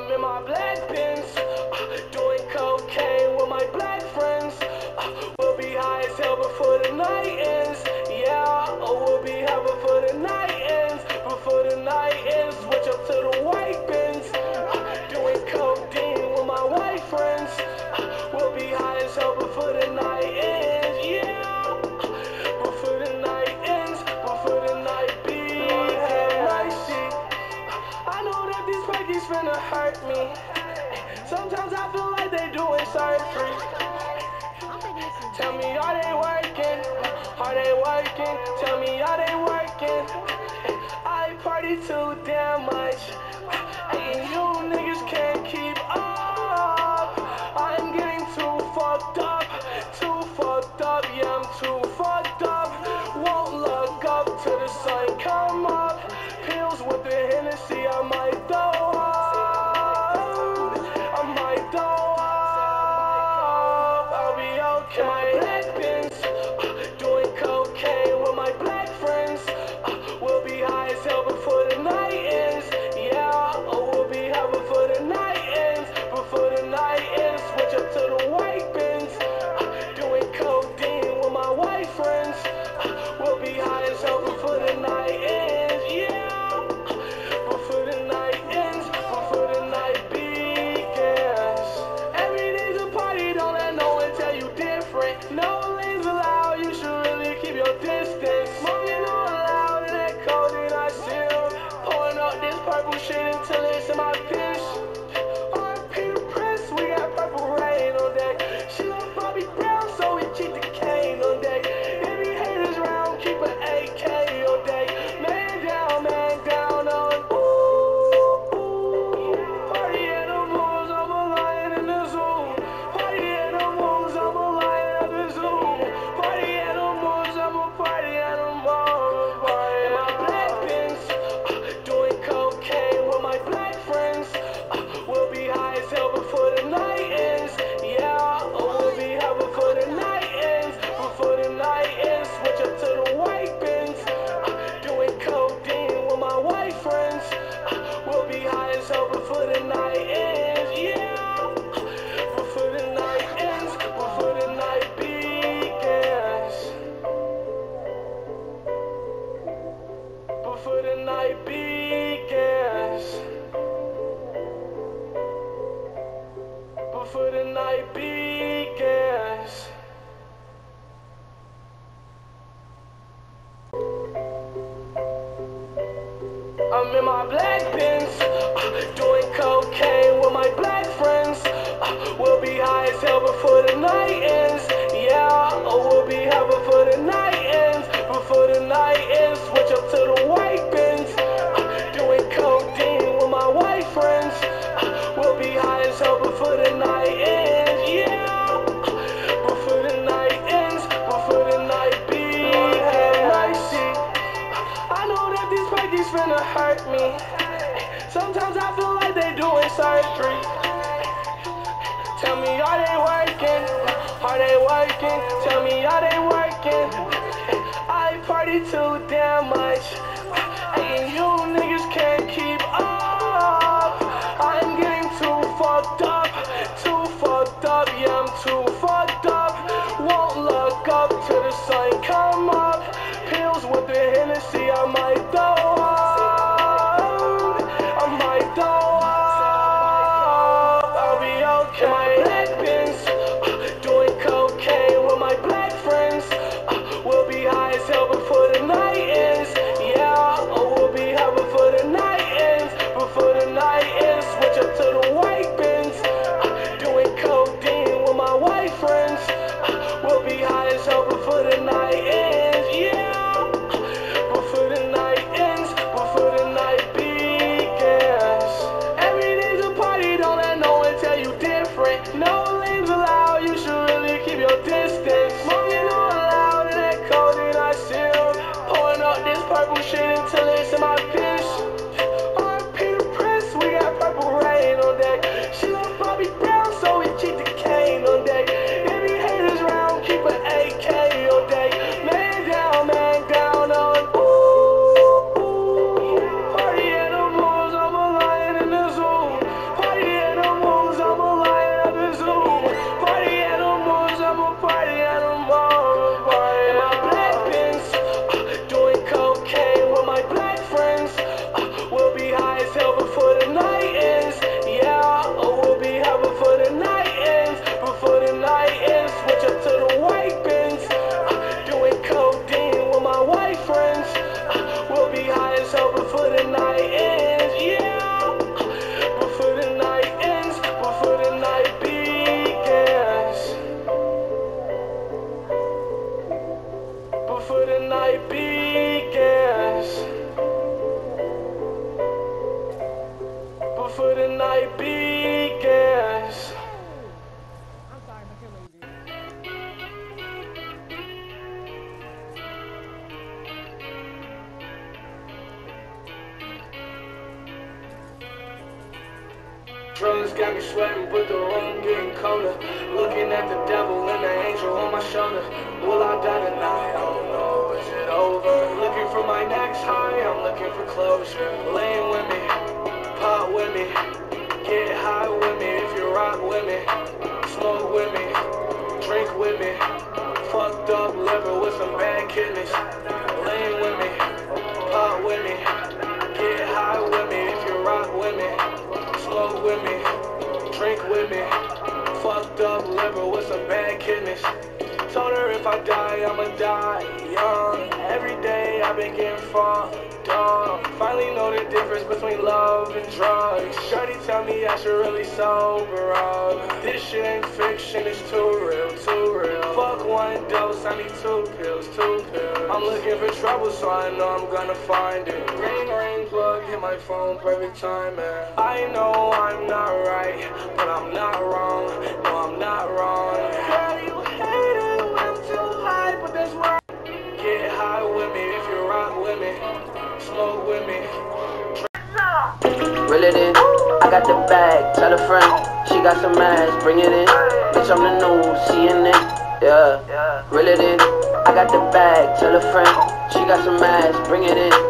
I'm in my black Benz, uh, doing cocaine with my black friends. finna hurt me. Sometimes I feel like they doing surgery. Tell me, are they working? Are they working? Tell me, are they working? I party too damn much. so good for I'm in my black Benz, uh, doing cocaine with my black friends. Uh, we'll be high as hell before the night ends. Tell me how they working. I party too damn much. And you Drugs got me sweating, but the room getting colder. Looking at the devil and the angel on my shoulder. Will I die tonight? Don't know. Is it over? Looking for my next high. I'm looking for closure. Laying with me, pot with me, get high with me. If you rock with me, smoke with me, drink with me. Fucked up liver with some bad kidneys. Smoke with me, drink with me. Fucked up liver with some bad kidneys. Told her if I die, I'ma die young. Every day I've been getting fucked up. Finally know the difference between love and drugs. Shorty tell me I should really sober up. This shit ain't fiction, it's too real, too real. Fuck one dose, I need two pills, two pills. I'm looking for trouble, so I know I'm gonna find it. Plug, hit my phone, perfect timing. I know I'm not right, but I'm not wrong. No, I'm not wrong. Girl, you hate it when too high, but that's right. Get high with me if you rock with me. Smoke with me. Reel it in. I got the bag. Tell a friend. She got some ass. Bring it in. Bitch, I'm the new CNN. Yeah. Reel it in. I got the bag. Tell a friend. She got some ass. Bring it in.